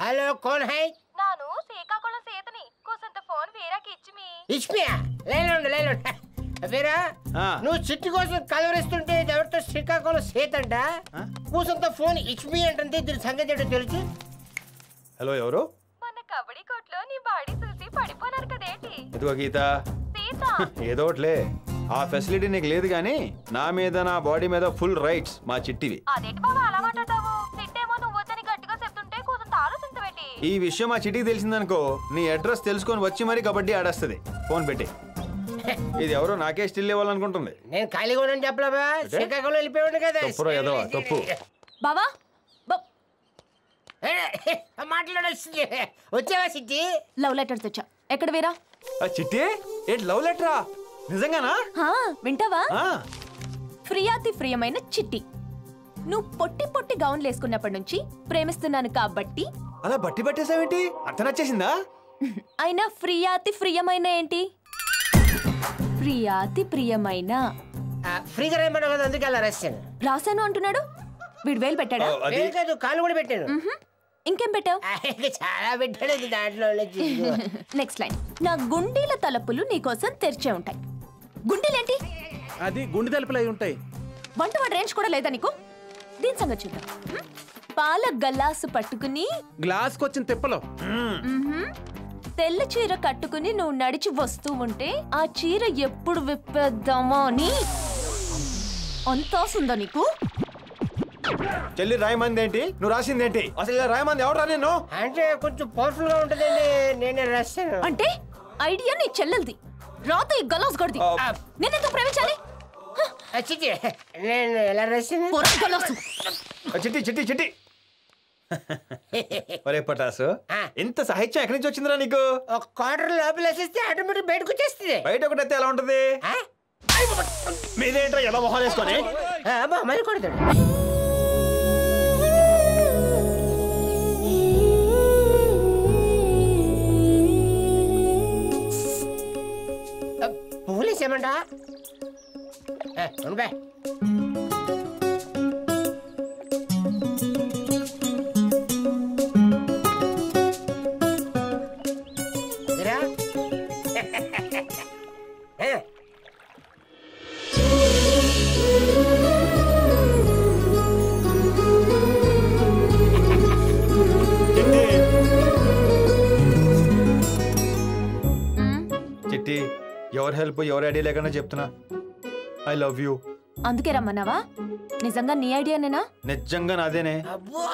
Hello cone high? ನಾನು శ్రీకాకుళం సీతని. కోసంత phone వీరాకి ఇచ్చి మీ. ఇచ్చిపోయా లేనుండు లేనుండు వీరా. నువ్వు చిట్టి కోసం కలవరిస్తుంటే ఎవరితో శ్రీకాకుళం సేతంట కూసంత ఫోన్ ఇచ్చిమి అంటే దీని సంగతి ఏంటో తెలుసు? హలో ఎవరు? మొన్న కబడ్డీ కోట్లో నీ బాడీ చూసి పడిపోనారు కదేంటి ఇదిగో గీత. సీత. ఏదో ఒకట్లే. ఆ ఫెసిలిటీ నీకు లేదు కానీ నా మీద నా బాడీ మీద ఫుల్ రైట్స్ మా చిట్టివి. అదేంటి బాబా అలా మాట్లాడతావు ఈ విషయం మా చిట్టికి తెలిసిందనుకో నీ అడ్రస్ తెలుసుకొని వచ్చి మరీ కబడ్డీ ఆడేస్తుంది. ఫోన్ పెట్టి. ఇది ఎవరో నాకే స్టిల్ ఇవ్వాలనుకుంటుంది నేను ఖాళీగా ఉన్నాను శ్రీకాకుళం వెళ్ళిపోయాడు కదా. తప్పురా ఏదో తప్పు. బావా మాట్లాడొస్తుంది వచ్చావా సిట్టి లవ్ లెటర్స్ తెచ్చా ఎక్కడ వీరా? ఆ చిట్టి? ఏంటి లవ్ లెటరా? నిజంగానా? హా, వింటావా? ఆ, ప్రియాతి ప్రియమైన చిట్టి. నువ్వు పొట్టి పొట్టి గౌన్లు వేసుకున్నప్పటి నుంచి ప్రేమిస్తున్నాను కాబట్టి అలా బట్టి పట్టేసావేంటి అర్థం వచ్చేసిందా అయినా ప్రియాతి ప్రియమైన ఏంటి? ప్రియాతి ప్రియమైన. ఫ్రీగా కదా అందుకే అలా రాశాను రాశాను అంటున్నాడు? వీడు వేలు పెట్టాడా? లేదు కాదు కాలు కూడా పెట్టాను. మ్హూ. ఇంకేం పెట్టావు? చాలా పెట్టాడు ఇది దాంట్లో. నెక్స్ట్ లైన్ నా గుండీల తలుపులు నీకోసం తెరిచే ఉంటాయి. గుండీలేంటి? అది గుండె తలుపులు అయి ఉంటాయి. వంట వాడి రేంజ్ కూడా లేదా నీకు? దీని సంగతి చూద్దాం? పాల గల్లాసు పట్టుకుని గ్లాస్కి వచ్చిన తిప్పలు మ్హూ. తెల్ల చీర కట్టుకుని నువ్వు నడిచి వస్తూ ఉంటే ఆ చీర ఎప్పుడు విప్పేద్దామా అని? అంత నీకు? చెల్లి రాయమంది ఏంటి నువ్వు రాసింది ఏంటి అసలు ఇలా రాయమంది ఎవరు నేను అంటే కొంచెం పవర్ఫుల్గా ఉంటుందండి నేనే రాశాను అంటే ఐడియా నీ చెల్లెల్ది. రాత ఈ గలాస్ గడిది. ఆ. నేనెందుకు ప్రేమించాలి? చిట్టి నేను ఎలా ఆ, చిట్టి చిట్టి చిట్టి. ఒరే పటాసు. ఇంత సాహిత్యం ఎక్కడి నుంచి వచ్చిందిరా నీకు? ఒక క్వార్టర్ లోపల వేసేస్తే ఆటోమేటిక్ బయటకు వచ్చేస్తుంది. బయట ఒకటైతే ఎలా ఉంటది? మీదేంట్రా ఎలా మొహాలు వేసుకొని? మరి కొడతాడు. పువ్వులు వేసేయమంటా ఏ, ఉండు బే. ఇరా. ఏ, చిట్టి మ్, చిట్టి ఎవరి హెల్ప్ ఎవరి ఐడియా లేకుండా చెప్తున్నా ఐ లవ్ యూ అందుకే రమ్మన్నావా? నిజంగా నీ ఐడియానేనా నిజంగా నాదేనే. అబ్బో!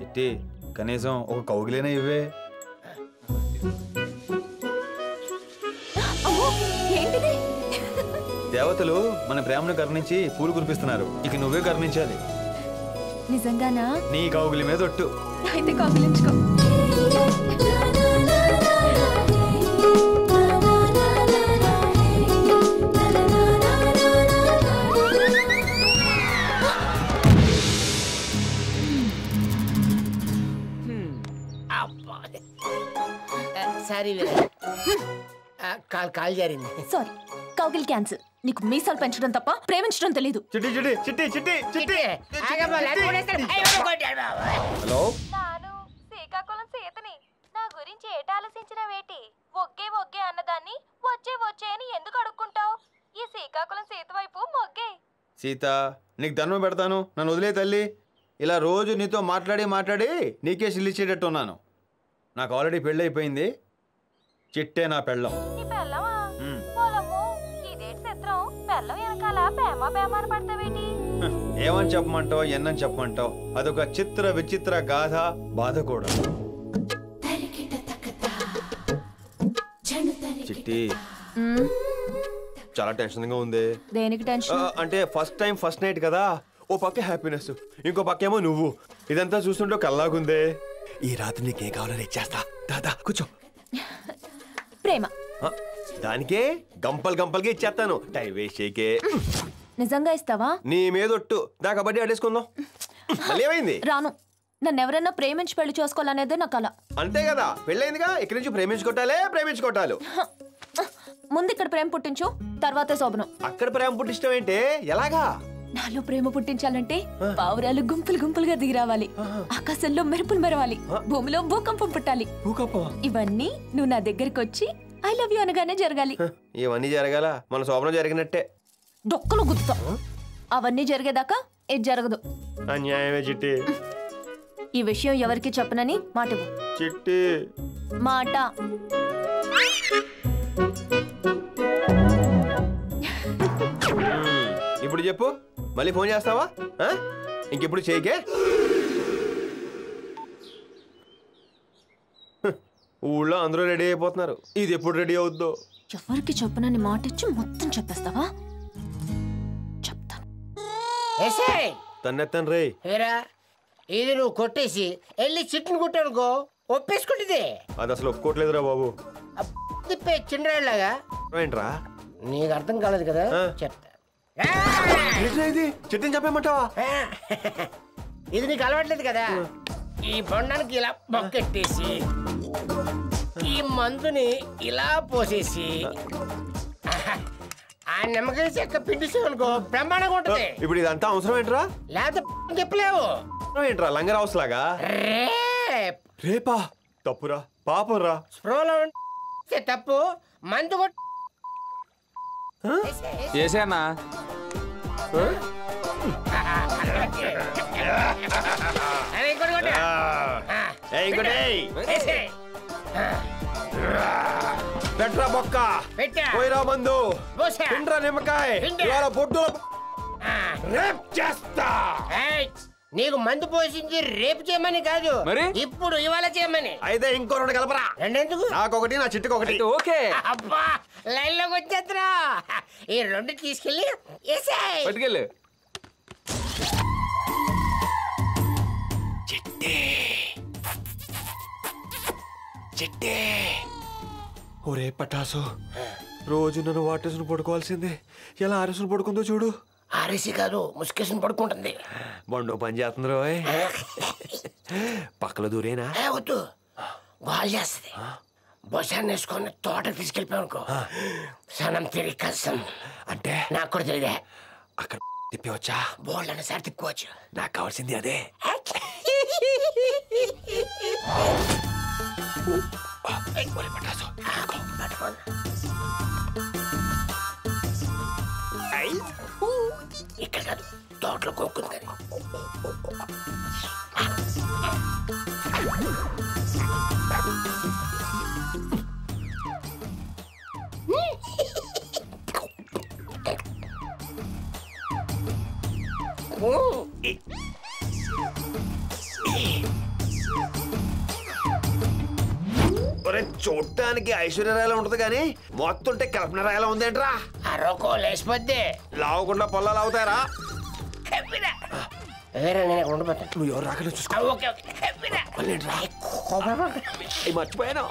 చిట్టి కనీసం ఒక కౌగిలేనా ఇవ్వే. దేవతలు మన ప్రేమను కరుణించి పూలు కురిపిస్తున్నారు. ఇక నువ్వే కరుణించాలి. నిజంగానా? నీ కౌగిలి మీద ఒట్టు. అయితే కౌగిలించుకో. సారీ కాల్ కాల్ జారింది సారీ కౌగిల్ క్యాన్సిల్. నీకు మీసాలు పెంచడం తప్ప ప్రేమించడం తెలీదు. చిట్టి చిట్టి చిట్టి చిట్టి చిట్టి. హలో? నాను శ్రీకాకుళం సీతని. నా గురించి ఏట ఆలోచించినవేటి? ఒగ్గే ఒగ్గే అన్నదాన్ని వచ్చే వచ్చే అని ఎందుకు అడుక్కుంటావు? ఈ శ్రీకాకుళం సీత వైపు మొగ్గే. సీత నీకు దండం పెడతాను. నన్ను వదిలే తల్లి. ఇలా రోజు నీతో మాట్లాడి మాట్లాడి నీకే సిల్లిచ్చేటట్టు ఉన్నాను నాకు ఆల్రెడీ పెళ్ళి అయిపోయింది చిట్టే నా పెళ్ళం. ఏమని చెప్పమంటావు ఎన్నని చెప్పమంటావు? అదొక చిత్ర విచిత్ర గాథ బాధ కూడా. చిట్టి. చాలా టెన్షన్గా ఉంది. దేనికి టెన్షన్? అంటే ఫస్ట్ టైం ఫస్ట్ నైట్ కదా? ఓ పక్క హ్యాపీనెస్ ఇంకో పక్క ఏమో నువ్వు. ఇదంతా చూస్తుంటే కల్లాగుందే. ఈ రాత్రి నీకేం కావాలని ఇచ్చేస్తా దాదా కూర్చో. ప్రేమ. దానికే గంపల్ గంపల్గా ఇచ్చేస్తాను టై వేస్ట్ చేయకే నిజంగా ఇస్తావా? నీ మీదొట్టు. దా కబడ్డీ ఆడేసుకుందాం. మళ్ళీ ఏమైంది? రాను. నన్ను ఎవరైనా ప్రేమించి పెళ్ళి చేసుకోవాలనేదే నా కల. అంతే కదా. పెళ్ళైందిగా ఇక్కడి నుంచి ప్రేమించుకోటాలే ప్రేమించుకోటాలు ముందు ఇక్కడ ప్రేమ పుట్టించు తర్వాతే శోభనం. అక్కడ ప్రేమ పుట్టిష్టం ఏంటే? ఎలాగా? నాలో ప్రేమ పుట్టించాలంటే పావురాలు గుంపులు గుంపులుగా దిగి రావాలి. ఆకాశంలో మెరుపులు మెరవాలి. భూమిలో భూకంపం పుట్టాలి. ఇవన్నీ నువ్వు నా దగ్గరికి వచ్చి ఐ లవ్ యూ అనగానే జరగాలి. ఇవన్నీ జరగాల. మన శోభనం జరిగినట్టే. డొక్కలు గుర్తా అవన్నీ జరిగేదాకా ఇది జరగదు. అన్యాయమే చిట్టి. ఈ విషయం ఎవరికి చెప్పనని మాట. చిట్టి. మాట. ఇప్పుడు చెప్పు. మళ్ళీ ఫోన్ చేస్తావా? ఇంకెప్పుడు చేయకే? ఊళ్ళో అందరూ రెడీ అయిపోతున్నారు. ఇది ఎప్పుడు రెడీ అవుద్దో? ఎవరికి చెప్పనని మాట ఇచ్చి మొత్తం చెప్పేస్తావా? చెప్తాను. తన్నెత్తను రే ఏరా ఇది నువ్వు కొట్టేసి వెళ్ళి చిట్టును కొట్టానుకో ఒప్పేసుకుంటుంది. అది అసలు ఒప్పుకోవట్లేదురా బాబు. తిప్పే చిన్నరాళ్ళగా ఏంట్రా నీకు అర్థం కాలేదు కదా. చెప్తా. ఇది చిట్టిని చెప్పేమంటావా ఇది నీకు అలవాట్లేదు కదా? ఈ బొండానికి ఇలా బొక్కెట్టేసి ఈ మందుని ఇలా పోసేసి ఆ నిమ్మకాయ చెక్క పిండిసామనుకో బ్రహ్మాండంగా ఉంటుంది. ఇప్పుడు ఇదంతా అవసరం ఏంట్రా? లేకపోతే చెప్పలేవు. ఏంట్రా? లంగర్ హౌస్ లాగా? రేప్. రేపా? తప్పురా. పాపరా స్ప్రోలో ఉంటే తప్పు. మందు కొట్టు చేసే అన్నా అరే, ఇంకోటి కొట్టు. ఆ, ఏయ్, ఇంకోటి ఏయ్. వేసేయ్. పెట్రా బొక్క. పెట్టా. పోయిరా మందు నిమ్మకాయ. బొడ్డు రేప్ చేస్తా. ఏయ్, నీకు మందు పోసింది రేపు చేయమని కాదు. మరి? ఇప్పుడు ఇవాళ చేయమని. అయితే ఇంకో రెండు కలపరా. రెండెందుకు? నాకొకటి నా చిట్టుకు ఒకటి ఓకే. అబ్బా! లైన్లోకి వచ్చేద్దరా ఈ రెండు తీసుకెళ్ళి. పట్టుకెళ్ళు. చిట్టే. ఒరే పటాసు రోజు నన్ను వాటేసును పడుకోవాల్సిందే. ఎలా ఆరేసును పడుకుందో చూడు. ఆర్ఎసి కాదు ముసుకేసుని పడుకుంటుంది బండు పని చేస్తుంది రోయ్ పక్కల దూరేనా వద్దు గోల్ చేస్తుంది బొసాన్ని వేసుకొని తోటకు తీసుకెళ్ళిపోయానుకో సనం తిరిగి కసం అంటే నాకు కూడా తెలియదే అక్కడ తిప్పవచ్చా బోల్డ్ అనే సార్ తిప్పుకోవచ్చు నాకు కావాల్సింది అదే ఒరే తోటలో కొక్కుంది కానీ చూడటానికి ఐశ్వర్యరాయలా ఉంటది కానీ మొత్తం ఉంటే కల్పన రాయలా ఉందేంట్రా? ఆ రోకో లేచిపోద్ది. లావకుండా పొలాలు అవుతారా వేరే నేను ఇక్కడ ఉండిపోతాను నువ్వు ఎవరు రాకనే చూసుకో. ఆ, ఓకే ఓకే. హ్యాపీరా. అవి మర్చిపోయాను.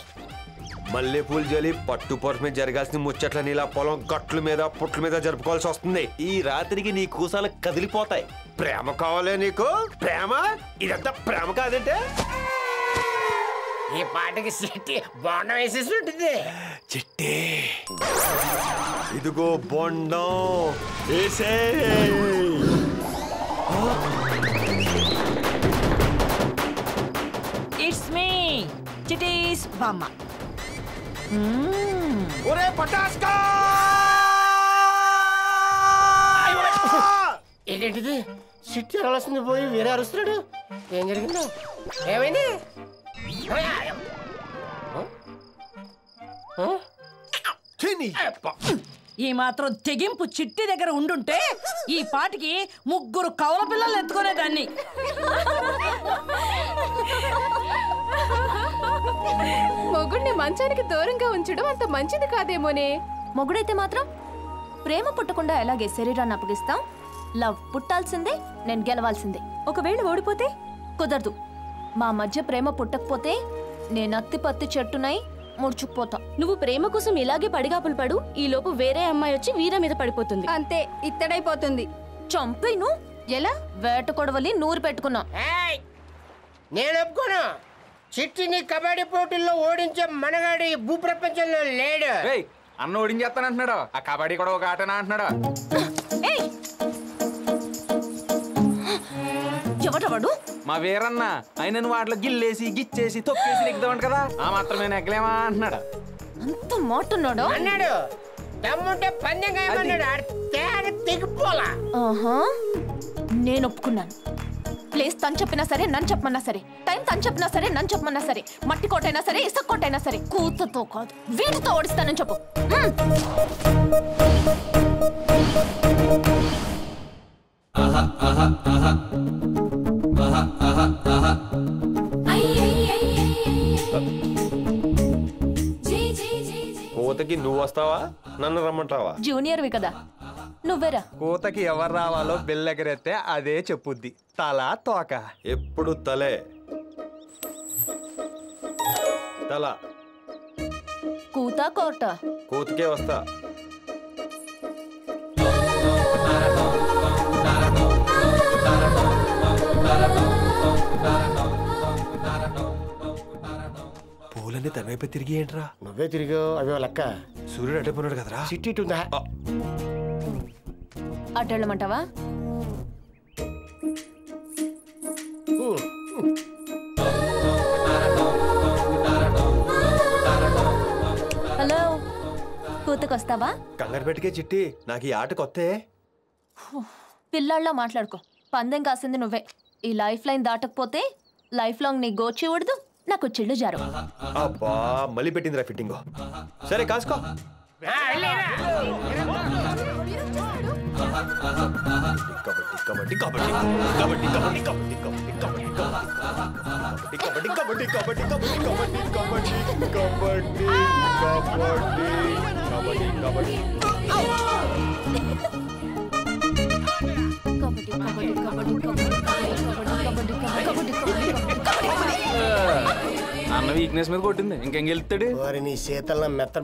మల్లెపూలు జలి పట్టు పొరపు మీద జరగాల్సిన ముచ్చట్ల నీలా పొలం గట్ల మీద పుట్ల మీద జరుపుకోవాల్సి వస్తుంది. ఈ రాత్రికి నీ కూసాలు కదిలిపోతాయి. ప్రేమ కావాలే నీకు? ప్రేమ? ఇదంతా ప్రేమ కాదంటే? ఈ పాటకి సిట్టి బోండం వేసేసి ఉంటుంది. చిట్టి. ఇదిగో బొండం. వేసే చిటీస్ బామ్మ ఒరే పటాస్కా ఏంటిది సిట్టి అరవలసింది పోయి వేరే అరుస్తున్నాడు. ఏం జరిగిందో? ఏమైంది? ఈ మాత్రం తెగింపు చిట్టి దగ్గర ఉండుంటే ఈ పాటికి ముగ్గురు కవల పిల్లలు ఎత్తుకునేదాన్ని. మొగుడిని మంచానికి దూరంగా ఉంచడం అంత మంచిది కాదేమోనే. మొగుడైతే మాత్రం ప్రేమ పుట్టకుండా ఎలాగే శరీరాన్ని అప్పగిస్తాం? లవ్ పుట్టాల్సిందే నేను గెలవాల్సిందే. ఒకవేళ ఓడిపోతే కుదరదు. మా మధ్య ప్రేమ పుట్టకపోతే నేను అత్తి పత్తి చెట్టునై ముడుచుకుపోతా. నువ్వు ప్రేమ కోసం ఇలాగే పడిగాపులు పడు ఈ లోపు వేరే అమ్మాయి వచ్చి వీర మీద పడిపోతుంది. అంతే ఇత్తడైపోతుంది. చంపేను? ఎలా? వేట కొడవలి నూరు పెట్టుకున్నా. ఏయ్! నేను ఒప్పుకోను. చిట్టిని కబడ్డీ పోటీల్లో ఓడించే మనగాడి భూప్రపంచంలో లేడు. ఏయ్ అన్న ఓడించేస్తానంటున్నాడు. ఆ కబడ్డీ కూడా ఒక ఆటనా అంటున్నాడు. ఎవడవాడు మా వీరన్న ఆయన నువ్వు వాటిలో గిల్లేసి గిచ్చేసి తొక్కేసి నెగ్గుదామంట కదా ఆ మాత్రం నేను ఎక్కలేమా అంటున్నాడు. అంత మాటున్నాడు? అన్నాడు. దమ్ముంటే పందెం కాయమన్నాడు. తెగిపోలా. ఆహా నేను ఒప్పుకున్నాను. ప్లేస్ తను చెప్పినా సరే నన్ను చెప్పమన్నా సరే. టైం తను చెప్పినా సరే నన్ను చెప్పమన్నా సరే. మట్టి కోటైనా సరే ఇసుక కోటైనా సరే. కూతుతో కాదు వీటితో ఓడిస్తానని చెప్పు. కోతకి నువ్వు వస్తావా నన్ను రమ్మంటావా జూనియర్వి కదా నువ్వేరా. కూతకి ఎవరు రావాలో బెల్లెగరెత్తే అదే చెప్పుద్ది. తల తోక. ఎప్పుడు తలే? తల. కూత కోట. కోతికే వస్తా. పూలన్నీ తన వైపు తిరిగి ఏంట్రా? నువ్వే తిరిగావు అవే లెక్క. సూర్యుడు అడ్డపోన్నాడు కదరా? చిట్టి ఇటు ఉందా అటు వెళ్ళమంటావా హలో కూతకొస్తావా? కంగారు పెట్టుకే చిట్టి నాకు ఈ ఆట కొత్తే పిల్లాళ్ళ మాట్లాడుకో. పందెం కాసింది నువ్వే. ఈ లైఫ్ లైన్ దాటకపోతే లైఫ్ లాంగ్ నీ గోచి ఉడదు నాకు చిల్లు జారు. అబ్బా మళ్ళీ పెట్టిందిరా ఫిట్టింగ్. సరే కాసుకో. కబడ్డీ కబడ్డీ కబడ్డీ కబడ్డీ కబడ్డీ కబడ్డీ కబడ్డీ కబడ్డీ కబడ్డీ కబడ్డీ కబడ్డీ కబడ్డీ కబడ్డీ కబడ్డీ కబడ్డీ కబడ్డీ కబడ్డీ కబడ్డీ కబడ్డీ అన్న వీక్నెస్ మీద కొట్టింది. ఇంకేం గెలుస్తాడు? వారి నీ శీతల మెత్తన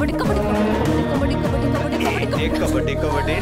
కబడ్డీ కబడ్డీ కబడ్డీ కబడ్డీ కబడ్డీ కబడ్డీ కబడ్డీ కబడ్డీ కబడ్డీ కబడ్డీ కబడ్డీ